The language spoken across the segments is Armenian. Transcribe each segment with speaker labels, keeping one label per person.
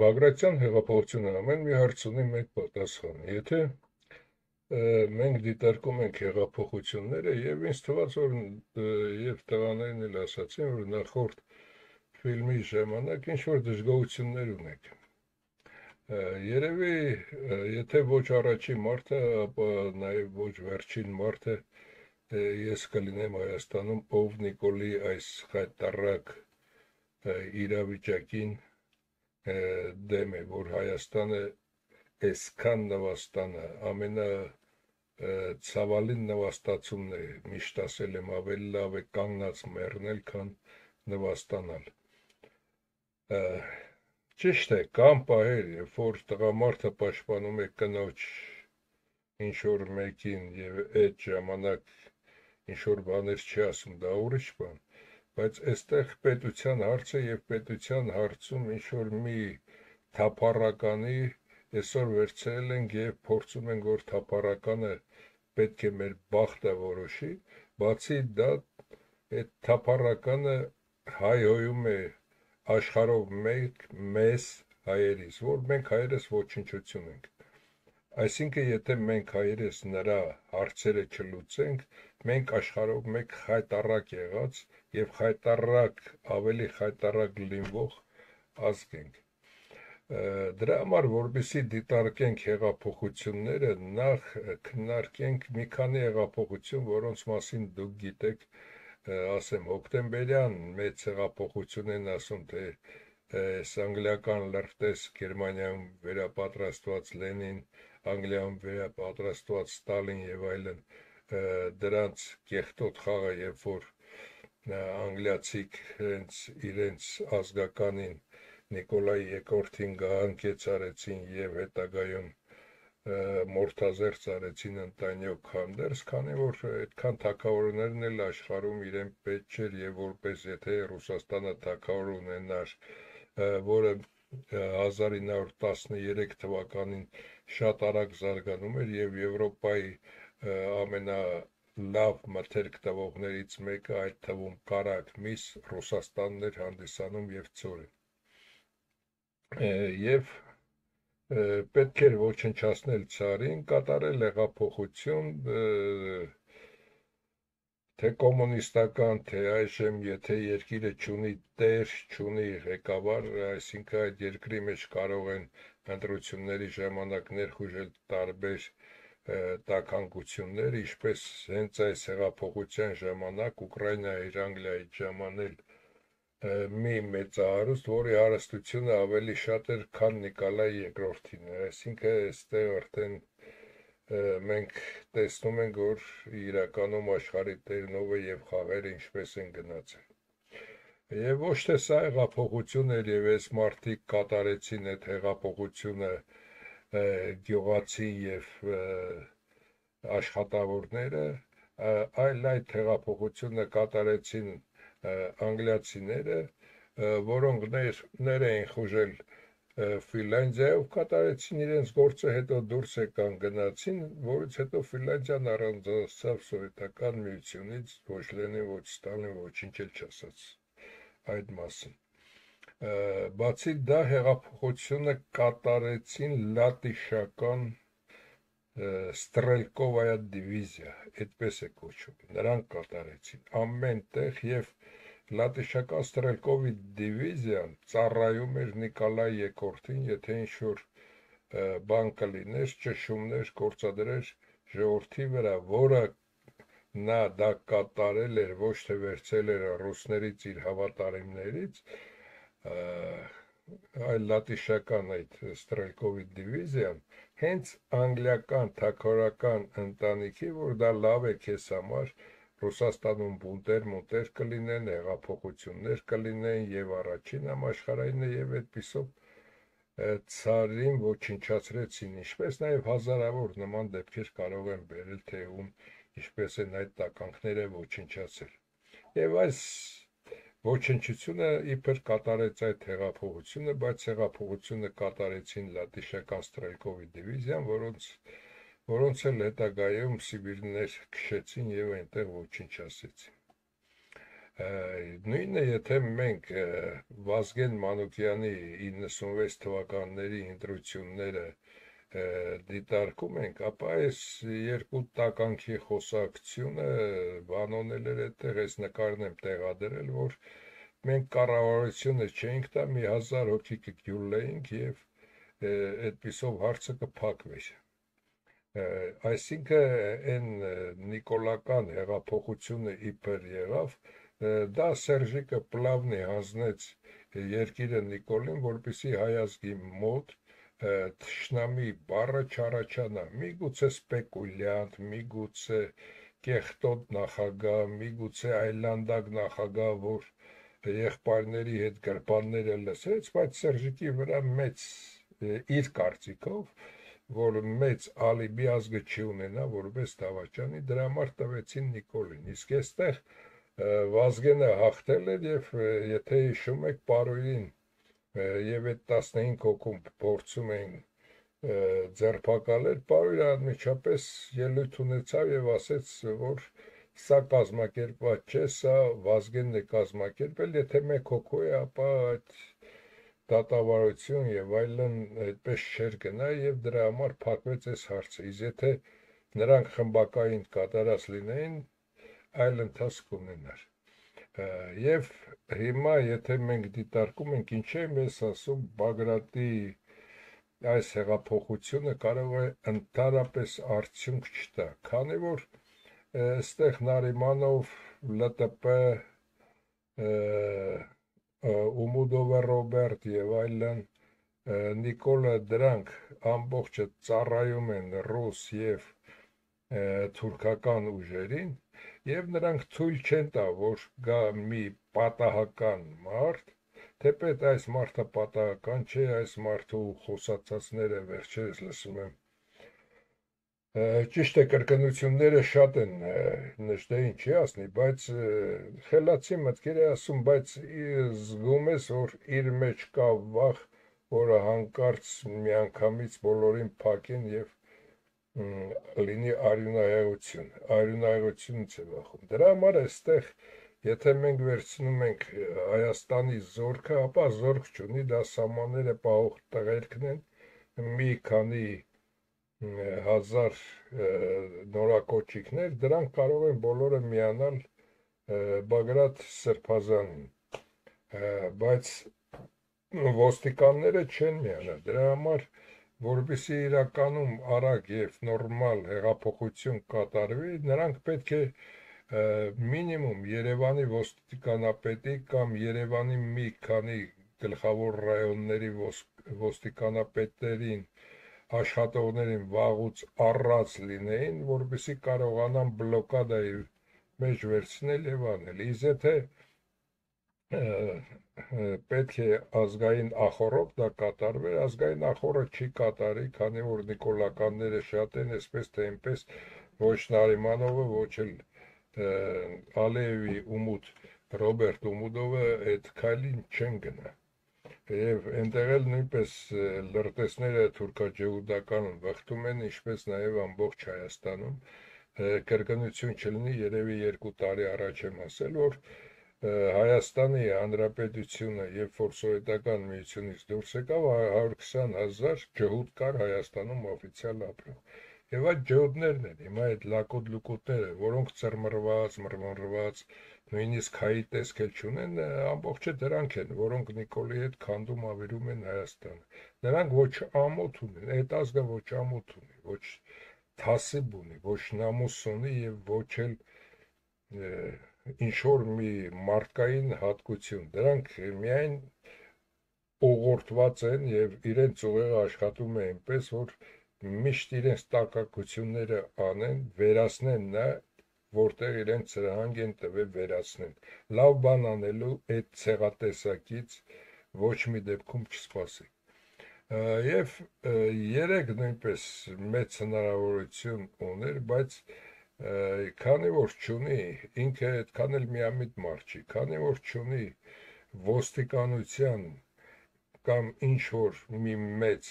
Speaker 1: Բագրատյան հեղափոխությունը ամեն մի հարց ունի մեկ պատասխան։ Եթե մենք դիտարկում ենք հեղափոխությունները եւ ինձ թվաց որ եւ տղաներն էլ ասացին որ նախորդ ֆիլմի ժամանակ ինչ որ դժգոհություններ ունենք։ Երևի եթե ոչ առաջին մարտը, ապա նաեւ ոչ վերջին մարտը ես կլինեմ Հայաստանում ով Նիկոլի այս խայտարակ իրավիճակին դեմ է, որ Հայաստանը այսքան նվաստանը, ամենա ցավալին նվաստացումն է, միշտ ասել եմ ավելի լավ է կանգնած մեռնել, քան նվաստանալ։ Ճիշտ է, կան պահեր, երբ որ տղամարդը պաշտպանում է կնոջ ինչ որ մեկին եւ այդ ժամանակ ինչ որ բաներ չի ասում, դա ուրիշ բան, բայց այստեղ պետության հարցը եւ պետության հարցում ինչ որ մի թափառականի այսօր վերցրել ենք եւ փորձում ենք որ թափառականը պետք է մեր բախտը որոշի, բացի դա այդ թափառականը հայհոյում է աշխարհով մեկ մեզ հայերիս, որ մենք հայերս ոչնչություն ենք։ Այսինքն, եթե մենք հայերս նրա հարցերը չլուծենք, մենք աշխարհով մեկ խայտարակ եղած եւ խայտարակ ավելի խայտարակ լինվող ազգ ենք դրա համար որբիսի դիտարկենք հեղափոխությունները նախ քննարկենք մի քանի հեղափոխություն որոնց մասին դուք գիտեք ասեմ հոկտեմբերյան մեծ հեղափոխություն են ասում թե այս անգլիական լրտես Գերմանիայում վերապատրաստված Լենին, Անգլիայում վերապատրաստված Ստալին եւ այլն դրանց կեղտոտ խաղը, երբ որ անգլիացիք հենց իրենց ազգականին Նիկոլայ երկրորդին գահանկեց արեցին եւ հետագայում մորթազերծ արեցին ընտանյոք հանդերձ, քանի որ այդքան թակավորներն էլ աշխարհում իրեն պետք չէր եւ որպես եթե Ռուսաստանը թակավոր ունենար, որը 1913 թվականին շատ արագ զարգանում էր եւ Եվրոպայի ամենալավ մթերք տվողներից մեկը այդ թվում կարակ միս Ռուսաստանն էր հանդիսանում եւ ծորը եւ պետք էր ոչնչացնել ցարին, կատարել հեղափոխություն թե կոմունիստական, թե այժմ եթե երկիրը ճունի տեր, ճունի ղեկավար, այսինքն այդ երկրի մեջ կարող են ընտրությունների ժամանակ ներխուժել տարբեր տաքանկություններ, ինչպես հենց այս հեղափոխության ժամանակ Ուկրաինայի իր Անգլիայի ժամանել մի մեծահարուստ, որի հարստությունը ավելի շատ էր, քան Նիկոլայ II-ին, այսինքն այստեղ արդեն մենք տեսնում ենք, որ իրականում աշխարհի տերնովը եւ խաղերը ինչպես են գնացել։ Եվ ոչ թե սա հեղափոխություն էր եւ այս մարտիկ կատարեցին այդ հեղափոխությունը գյուղացի եւ աշխատավորները, այլ այդ հեղափոխությունը կատարեցին անգլիացիները, որոնք ներ էին խուժել Ֆինլանդիայով կատարեցին իրենց գործը, հետո դուրս եկան գնացին, որից հետո Ֆինլանդիան առանձնացավ սովետական միությունից, ոչ Լենին, ոչ Ստալին, ոչինչ էլ չասաց այդ մասին բացի դա հեղափոխությունը կատարեցին լատիշական Ստրելկովայա դիվիզիա, այդպես է կոչվում։ Նրանք կատարեցին ամեն տեղ եւ լատիշական Ստրելկովի դիվիզիան ծառայում էր Նիկոլայ II-ին, եթե ինչ-որ բան կլիներ, ճշումներ գործադրեր ժողովրդի վրա, որը նա դա կատարել էր, ոչ թե վերցել էր ռուսներից իր հավատարիմներից, այլ լատիշական այդ Ստրելկովի դիվիզիան հենց անգլիական թակորական ընտանիքի, որ դա լավ է քեզ համար, Ռուսաստանում բունտեր, մունտեր կլինեն, հեղափոխություններ կլինեն եւ առաջին համաշխարհայինը եւ այդպիսով ցարին ոչնչացրեցին, ինչպես նաև հազարավոր նման դեպքեր կարող են բերել թե ում ինչպես են այդ տականքները ոչնչացել։ Եվ այս ոչնչությունը իբր կատարեց այդ հեղափոխությունը, բայց հեղափոխությունը կատարեցին լատիշական ստրայկովի դիվիզիան, որոնց որոնց էլ հետագայում Սիբիրներ քշեցին եւ այնտեղ ոչնչացեցին։ Նույնը եթե մենք Վազգեն Մանուկյանի 96 թվականների ընտրությունները դիտարկում ենք, ապա այս երկու տականքի խոսակցությունը բանոնել էր այդտեղ, այս նկարն եմ տեղադրել, որ մենք կառավարությունը չէինք տա, մի հազար հոգի կգյուլեինք եւ այդպիսով հարցը կփակվեր այսինքն այն նիկոլական հեղափոխությունը իբր եղավ դա Սերժիկը Պլավնի հանձնեց երկիրը Նիկոլին, որպիսի հայազգի մոտ թշնամի բառը չառաջանա, միգուցե սպեկուլյանտ, միգուցե կեղտոտ նախագահ, միգուցե այլանդակ նախագահ, որ եղբայրների հետ գրպանները լսեց, բայց Սերժիկի վրա մեծ իր կարծիքով որ մեծ ալիբի ազգը չի ունենա որպես դավաճանի դրա համար տվեցին Նիկոլին իսկ այստեղ Վազգենը հաղթել էր եւ եթե հիշում եք Պարոյին եւ այդ 15 հոգում փորձում էին ձերբակալել, Պարոյը անմիջապես ելույթ ունեցավ եւ ասեց, որ սա կազմակերպված չէ, սա Վազգենն է կազմակերպել, եթե մեկ հոգու է, ապա այդ դատավարություն եւ այլն այդպես չէր գնա եւ դրա համար փակվեց այս հարցը։ Իսկ եթե նրանք խմբակային կատարած լինեին, այլ ընթացք ունենար։ Եվ հիմա եթե մենք դիտարկում ենք ինչ է մեզ ասում Բագրատի այս հեղափոխությունը կարող է ընդհանրապես արդյունք չտա, քանի որ այստեղ Նարիմանով ԼՏՊ Ումուդովը Ռոբերտ եւ այլն Նիկոլը դրանք ամբողջը ծառայում են ռուս եւ թուրքական ուժերին եւ նրանք թույլ չեն տա, որ գա մի պատահական մարդ, թեպետ այս մարդը պատահական չէ, այս մարդու խոսացածները վերջերս լսում եմ ճիշտ է կրկնությունները շատ են նշտեին չի ասնի, բայց խելացի մտքեր է ասում, բայց զգում ես, որ իր մեջ կա վախ, որը հանկարծ միանգամից բոլորին փակեն եւ լինի արյունահեղություն, արյունահեղությունից է վախում։ Դրա համար այստեղ եթե մենք վերցնում ենք Հայաստանի զորքը, ապա զորք չունի, դա սահմանները պահող տղերքն են, մի քանի հազար նորակոչիկներ, դրանք կարող են բոլորը միանալ Բագրատ Սրբազանին, բայց ոստիկանները չեն միանա, դրա համար որպեսզի իրականում արագ եւ նորմալ հեղափոխություն կատարվի, նրանք պետք է մինիմում Երևանի ոստիկանապետի կամ Երևանի մի քանի գլխավոր ռայոնների ոստիկանապետերին աշխատողներին վաղուց առած լինեին, որպեսզի կարողանան բլոկադայի մեջ վերցնել եւ անել։ Իսկ եթե պետք է ազգային ախորով դա կատարվեր, ազգային ախորը չի կատարի, քանի որ նիկոլականները շատ են, այսպես թե այնպես ոչ Նարիմանովը, ոչ էլ Ալեևի Ումուդ Ռոբերտ Ումուդովը այդ քայլին չեն գնա։ Եվ այնտեղ էլ նույնպես լրտեսները թուրքաջեուդական վխտում են, ինչպես նաև ամբողջ Հայաստանում կրկնություն չլինի, երևի երկու տարի առաջ եմ ասել, որ Հայաստանի Հանրապետությունը, երբ որ սովետական միությունից դուրս եկավ, 120 հազար ջհուդ կար Հայաստանում օֆիցիալ ապրող։ Եվ այդ ջհուդներն են, հիմա այդ լակոտ լուկոտները, որոնք ծրմռված, մռմռված, նույնիսկ հայի տեսք էլ չունեն, ամբողջը դրանք են, որոնք Նիկոլի հետ քանդում ավերում են Հայաստանը։ Նրանք ոչ ամոթ ունեն, այդ ազգը ոչ ամոթ ունի, ոչ թասիբ ունի, ոչ նամուս ունի եւ ոչ էլ ինչ որ մի մարդկային հատկություն։ Դրանք միայն ուղղորդված են եւ իրենց ուղեղը աշխատում է այնպես, որ միշտ իրենց տակակությունները անեն, վերացնեն նա, որտեղ իրենց սրահանգ են տվել վերացնեն։ Լավ բան անելու այդ ցեղատեսակից ոչ մի դեպքում չսպասեք։ Եվ երեք նույնպես մեծ հնարավորություն ուներ, բայց քանի որ ճունի ինքը այդքան էլ միամիտ մարդ չի, քանի որ ճունի ոստիկանության կամ ինչ որ մի մեծ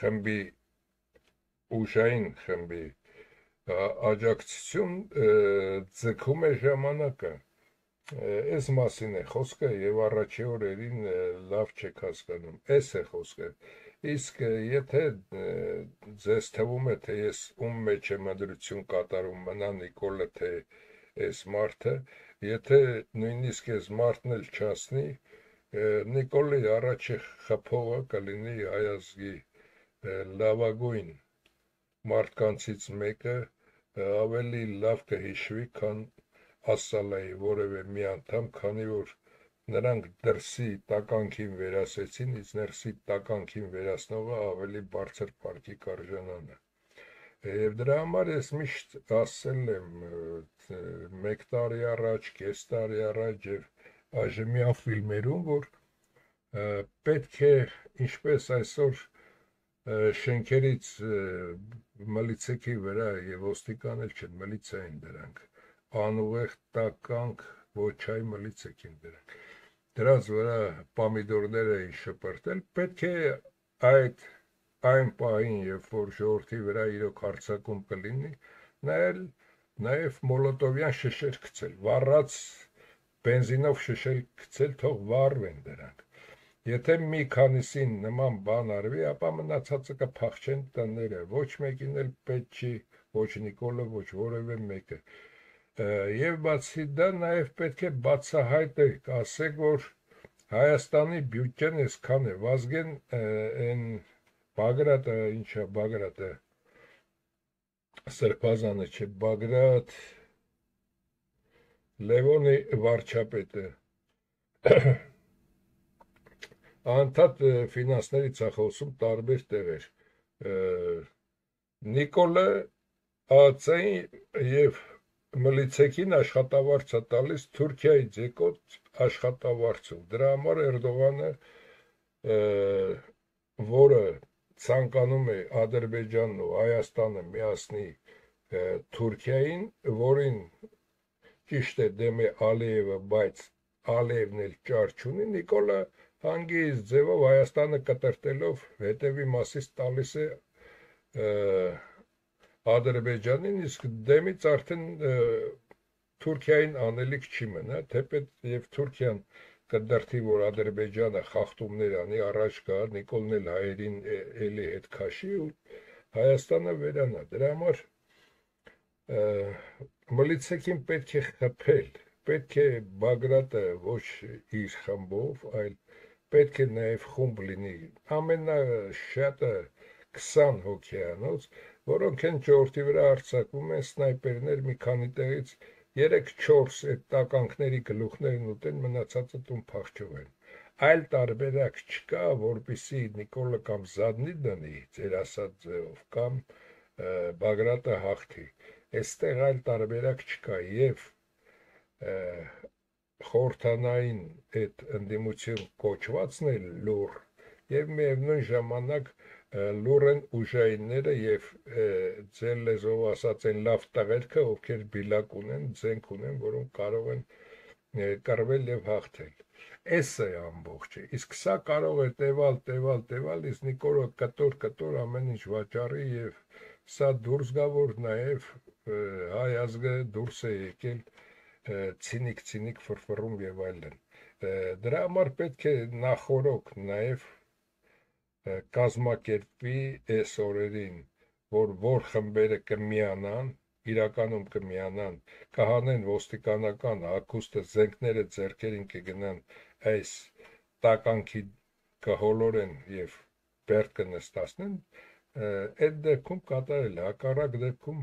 Speaker 1: խմբի ուժային խմբի աջակցություն ձգում է ժամանակը Այս մասին է խոսքը եւ առաջի օրերին լավ չեք հասկանում։ Էս է խոսքը։ Իսկ եթե ձեզ թվում է, թե ես ում մեջ եմ ընդրություն կատարում, մնա Նիկոլը թե այս մարդը, եթե նույնիսկ այս մարդն էլ չասնի, Նիկոլի առաջի խփողը կլինի հայազգի լավագույն մարդկանցից մեկը ավելի լավ կհիշվի, քան Ասսալայի որևէ մի անդամ, քանի որ նրանք դրսի տականքին վերասեցին, իսկ ներսի տականքին վերացնողը ավելի բարձր պարկի կարժանան է։ Եվ դրա համար ես միշտ ասել եմ մեկ տարի առաջ, կես տարի առաջ եւ այժմյան ֆիլմերում, որ պետք է ինչպես այսօր շենքերից մլիցեքի վրա եւ ոստիկան էլ չեն մլիցային դրանք անուղեղ տականք ոչայ մլիցեք են դրանք դրանց վրա պամիդորներ էին շպրտել պետք է այդ այն պահին երբ որ ժողովրդի վրա իրոք հարցակում կլինի նայել նաև մոլոտովյան շշեր գցել վառած բենզինով շշել գցել թող վառվեն դրանք Եթե մի քանիսին նման բան արվի, ապա մնացածը կփախչեն տները, ոչ մեկին էլ պետք չի, ոչ Նիկոլը, ոչ որևէ մեկը։ Եվ բացի դա նաև պետք է բացահայտեք, ասեք, որ Հայաստանի բյուջեն այսքան է, Վազգեն այն Բագրատը, ինչա Բագրատը Սրբազանը չէ, Բագրատ Լևոնի վարչապետը անդադ ֆինանսներից է խոսում տարբեր տեղեր։ Նիկոլը ԱՑ-ին եւ մլիցեքին աշխատավարձ է տալիս Թուրքիայից եկող աշխատավարձով։ Դրա համար Էրդողանը որը ցանկանում է Ադրբեջանն ու Հայաստանը միացնի Թուրքիային, որին ճիշտ է դեմ է Ալիևը, բայց Ալիևն էլ ճար չունի, Նիկոլը հանգիստ ձևով Հայաստանը կտրտելով հետևի մասից տալիս է Ադրբեջանին, իսկ դեմից արդեն Թուրքիային անելիք չի մնա, թեպետ եւ Թուրքիան կդրթի, որ Ադրբեջանը խախտումներ անի, առաջ կա Նիկոլն էլ հայերին էլի հետ քաշի ու Հայաստանը վերանա։ Դրա համար մլիցեքին պետք է խփել, պետք է Բագրատը ոչ իր խմբով, այլ պետք է նաև խումբ լինի։ Ամենաշատը 20 հոգեանոց, որոնք են ճորտի վրա արձակվում են սնայպերներ մի քանի տեղից 3-4 այդ տականքների գլուխներն ուտեն մնացածը տուն փախչողեն։ Այլ տարբերակ չկա, որպիսի Նիկոլը կամ Զադնի դնի ձեր ասած ձևով կամ Բագրատը հաղթի։ Այստեղ այլ տարբերակ չկա եւ խորհրդանային այդ ընդդիմություն կոչվածն է լուր եւ միևնույն ժամանակ լուր են ուժայինները եւ ձեր լեզով ասած են լավ տղերքը, ովքեր բիլակ ունեն, ձենք ունեն, որոնք կարող են կռվել եւ հաղթել։ Էս է ամբողջը։ Իսկ սա կարող է տևալ, տևալ, տևալ, իսկ Նիկոլը կտոր կտոր ամեն ինչ վաճառի եւ սա դուրս գա որ նաեւ հայ ազգը դուրս է եկել ցինիկ ցինիկ ֆրֆռում եւ այլն դրա համար պետք է նախորոք նաեւ կազմակերպվի այս օրերին որ որ խմբերը կմիանան իրականում կմիանան կհանեն ոստիկանական ակուստը զենքները ձերքերին կգնան այս տականքի կհոլորեն եւ բերդ կնստացնեն այդ դեպքում կատարել հակառակ դեպքում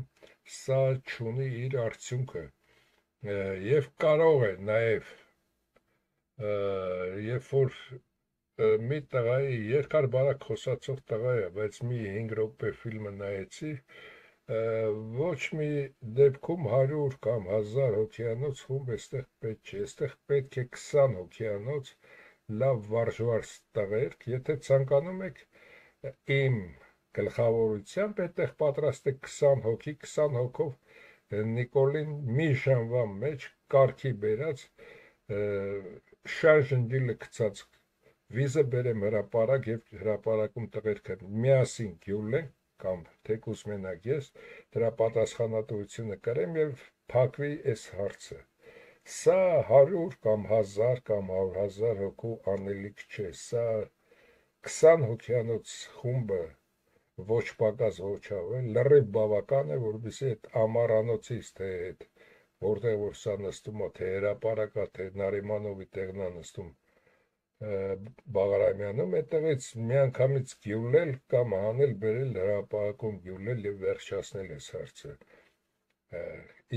Speaker 1: սա ճունի իր արդյունքը եւ կարող է նաեւ երբ որ մի տղայի երկար բարակ խոսացող տղա է, բայց մի 5 րոպե ֆիլմը նայեցի, ոչ մի դեպքում 100 կամ 1000 հոգյանոց խումբ այստեղ պետք չէ, այստեղ պետք է 20 հոգյանոց լավ վարժվար տղեր, եթե ցանկանում եք իմ գլխավորությամբ այդտեղ պատրաստ է 20 հոգի, 20 հոգով Նիկոլին մի ժամվա մեջ կարգի բերած շարժնջիլը գցած վիզը բերեմ հրաապարակ եւ հրաապարակում տղերքը միասին գյուլեն կամ թեկուս մենակ ես դրա պատասխանատվությունը կրեմ եւ փակվի այս հարցը Սա 100 կամ 1000 կամ 1000 հոգու անելիք չէ, սա 20 հոգյանոց խումբը ոչ պակաս ոչ ավել, լրիվ բավական է, որովհետեւ այդ ամարանոցից թե այդ որտեղ որ սա նստում է, թե հրապարակա, թե Նարիմանովի տեղնա նստում Բաղարամյանում այդտեղից միանգամից գյուլել կամ հանել բերել հրապարակում գյուլել եւ վերջացնել այս հարցը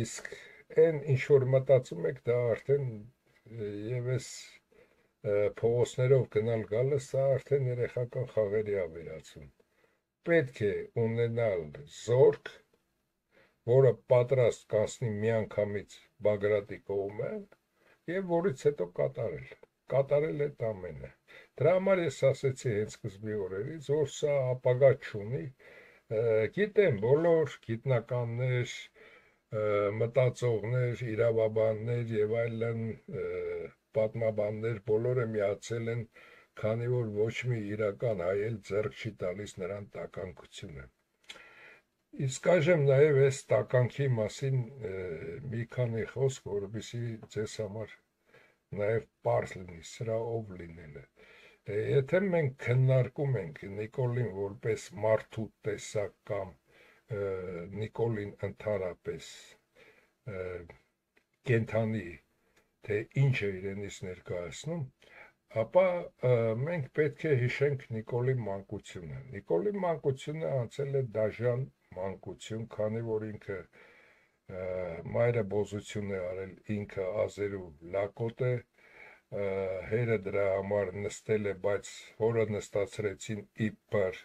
Speaker 1: իսկ այն ինչ որ մտածում եք դա արդեն եւ այս փողոցներով գնալ գալը սա արդեն երեխական խաղերի է վերածում պետք է ունենալ զորք որը պատրաստ կասնի միանգամից Բագրատի կողմը եւ որից հետո կատարել կատարել այդ ամենը։ Դրա համար ես ասեցի հենց սկզբի օրերից, որ սա ապագա չունի։ Գիտեմ, բոլոր գիտնականներ, մտածողներ, իրավաբաններ եւ այլն պատմաբաններ բոլորը միացել են, քանի որ ոչ մի իրական հայել ձեռք չի տալիս նրան տականկությունը։ Իսկ այժմ նաև այս տականքի մասին մի քանի խոսք, որովհետեւ ձեզ համար նաև པարզ լինի սրա ով լինելը եթե մենք քննարկում ենք Նիկոլին որպես մարդու տեսակ կամ Նիկոլին ընդհանրապես կենթանի թե ինչ է իրենից ներկայացնում ապա մենք պետք է հիշենք Նիկոլի մանկությունը Նիկոլի մանկությունը անցել է դաժան մանկություն քանի որ ինքը մայրը բոզություն է արել ինքը ազերու լակոտ է հերը դրա համար նստել է բայց հորը նստացրեցին իբր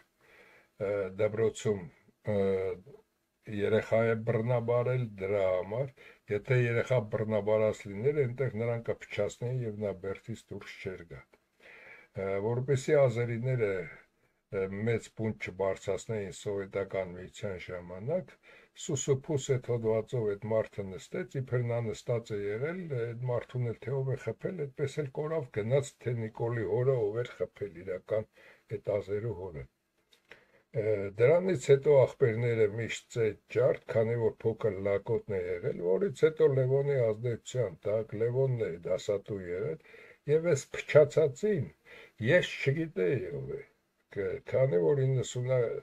Speaker 1: դբրոցում երեխա է բռնաբարել դրա համար եթե երեխա բռնաբարած լիներ այնտեղ նրան կփչացնեին եւ նա բերտից դուրս չեր գա որովհետեւ ազերիները մեծ պունջ չբարձրացնեին սովետական միության ժամանակ սուսուփուս այդ հոդվածով այդ մարդը նստեց, իբր նա նստած է եղել, այդ մարդուն էլ թե ով է խփել, այդպես էլ կորավ գնաց թե Նիկոլի հորը ով էր խփել իրական այդ ազերու հորը։ Դրանից հետո աղբերները միշտ ծեծ ջարդ, քանի որ փոքր լակոտն է եղել, որից հետո Լևոնի ազդեցության տակ Լևոնն է դասատու եղել եւ այս փչացածին ես չգիտեի ով է քանի որ 90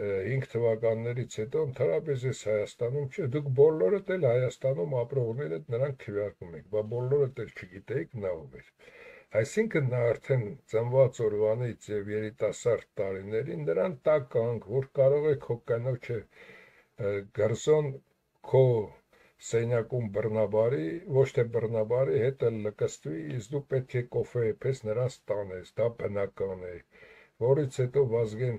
Speaker 1: 5 թվականներից հետո ընդհանրապես ես Հայաստանում չէ, դուք բոլորդ էլ Հայաստանում ապրողները նրանք քվեարկում եք, բա բոլորդ էլ չգիտեիք նա ով էր։ Այսինքն նա արդեն ծնված օրվանից եւ երիտասարդ տարիներին նրան տականք, որ կարող է քո կանոջը գրսոն քո սենյակում բռնաբարի, ոչ թե բռնաբարի հետ էլ լկստվի, իսկ դու պետք է կոֆե պես նրանց տանես, դա բնական է։ Որից հետո Վազգեն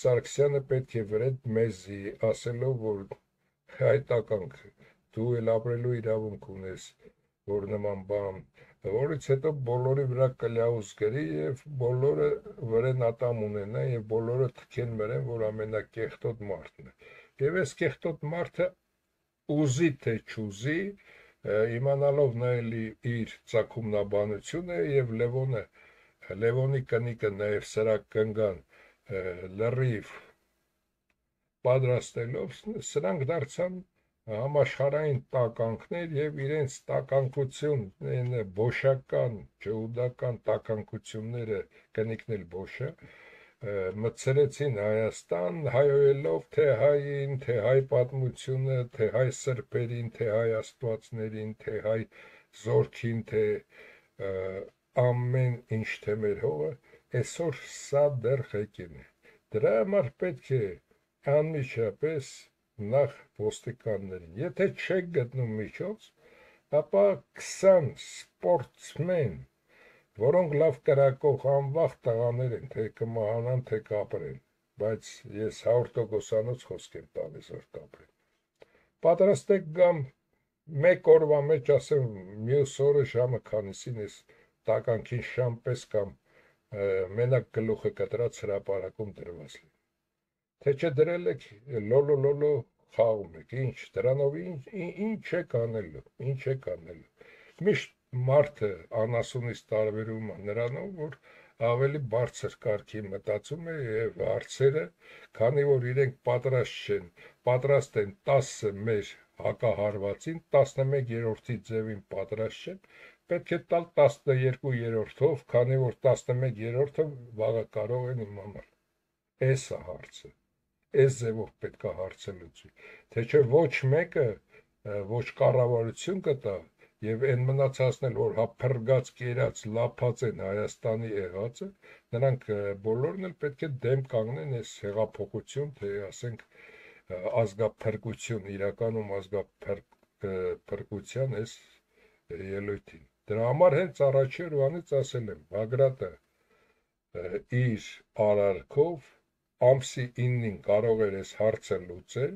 Speaker 1: Սարգսյանը պետք է վրետ մեզի, ասելով, որ հայտականք դու էլ ապրելու իրավունք ունես, որ նման բան, որից հետո բոլորի վրա կլյաուս գրի եւ բոլորը վրեն ատամ ունենա եւ բոլորը թքեն մրեն, որ ամենակեղտոտ մարդն է։ Եվ այս կեղտոտ մարդը ուզի թե չուզի, իմանալով նայելի իր ցակումնաբանությունը եւ Լևոնը Լևոնի կնիկը նաեւ սրա կնգան լրիվ պատրաստելով սրանք դարձան համաշխարային տականքներ եւ իրենց տականկություն բոշական ջհուդական տականկությունները կնիկնել բոշը մցրեցին Հայաստան հայոյելով թե հային, թե հայ պատմությունը, թե հայ սրբերին, թե հայ աստվածներին, թե հայ զորքին, թե ամեն ինչ թեմեր հողը այսօր սա դեռ ղեկին է։ Դրա համար պետք է անմիջապես նախ ոստիկաններին, եթե չեք գտնում միջոց, ապա 20 սպորտսմեն, որոնք լավ կրակող անվախ տղաներ են, թե կմահանան, թե կապրեն, բայց ես 100%-անոց խոսք եմ տալիս, որ կապրեն։ Պատրաստեք գամ մեկ օրվա մեջ ասեմ մյուս օրը ժամը քանիսին ես տականքին շամ պես կամ մենակ գլուխը կտրած հրապարակում դրված լինի։ Թե չդրել եք լոլո լոլո խաղում եք, ինչ դրանով ինչ ինչ եք անելու, ինչ եք անելու։ Միշտ մարդը անասունից տարբերում է նրանով, որ ավելի բարձր կարգի մտածում է եւ հարցերը, քանի որ իրենք պատրաստ չեն, պատրաստ են 10 մեր հակահարվածին 11-րդի ձևին պատրաստ չեմ, պետք է տալ 12-րդով, քանի որ 11-րդը վաղը կարող են իմանալ։ Էս է հարցը։ Այս ձևով պետք է հարցը լուծի։ Թե չէ ոչ մեկը ոչ կառավարություն կտա եւ այն մնացածն էլ որ հա փրկած կերած լափած են Հայաստանի եղածը, նրանք բոլորն էլ պետք է դեմ կանգնեն այս հեղափոխություն, թե ասենք ազգափրկություն, իրականում ազգափրկության այս ելույթին։ Դրա համար հենց առաջի օրվանից ասել եմ, Բագրատը իր արարքով ամսի 9-ին կարող էր այս հարցը լուծել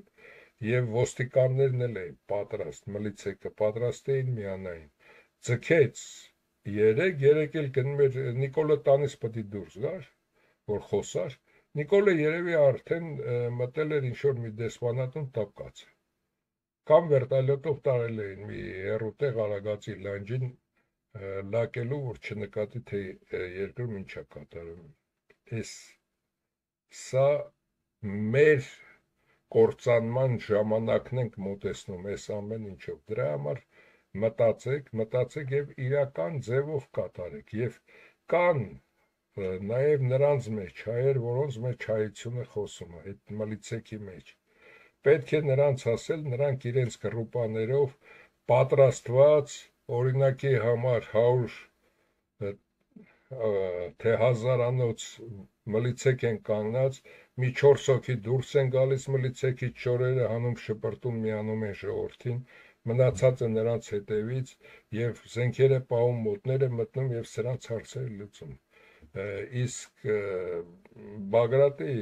Speaker 1: եւ ոստիկաններն էլ էին պատրաստ, մլիցեկը պատրաստ էին միանային։ Ձգեց 3, 3 էլ գնում էր Նիկոլը տանից է դուրս գար, որ խոսար, Նիկոլը երևի արդեն մտել էր ինչ-որ մի դեսպանատուն տապկած։ Կամ վերտալյոտով տարել էին մի հերոտեղ արագացի լանջին լակելու, որ չնկատի, թե երկրում ինչ է կատարում։ Այս սա մեր կործանման ժամանակն ենք մոտեցնում այս ամեն ինչով։ Դրա համար մտածեք, մտածեք եւ իրական ձևով կատարեք եւ կան նաև նրանց մեջ հայեր, որոնց մեջ հայությունը խոսում է, այդ մլիցեքի մեջ։ Պետք է նրանց ասել, նրանք իրենց գրուպաներով պատրաստված օրինակի համար 100 թե հազարանոց մլիցեք են կանգնած, մի 4 հոգի դուրս են գալիս մլիցեքի ճորերը հանում շպրտում միանում են ժողովրդին, մնացածը նրանց հետևից եւ զենքերը պահում մոտները մտնում եւ սրանց հարցերը լուծում իսկ Բագրատի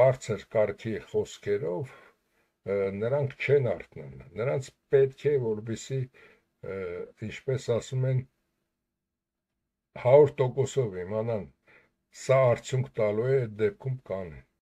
Speaker 1: բարձր կարգի խոսքերով նրանք չեն արթնան նրանց պետք է որբիսի ինչպես ասում են 100%-ով իմանան սա արդյունք տալու է դեպքում կանեն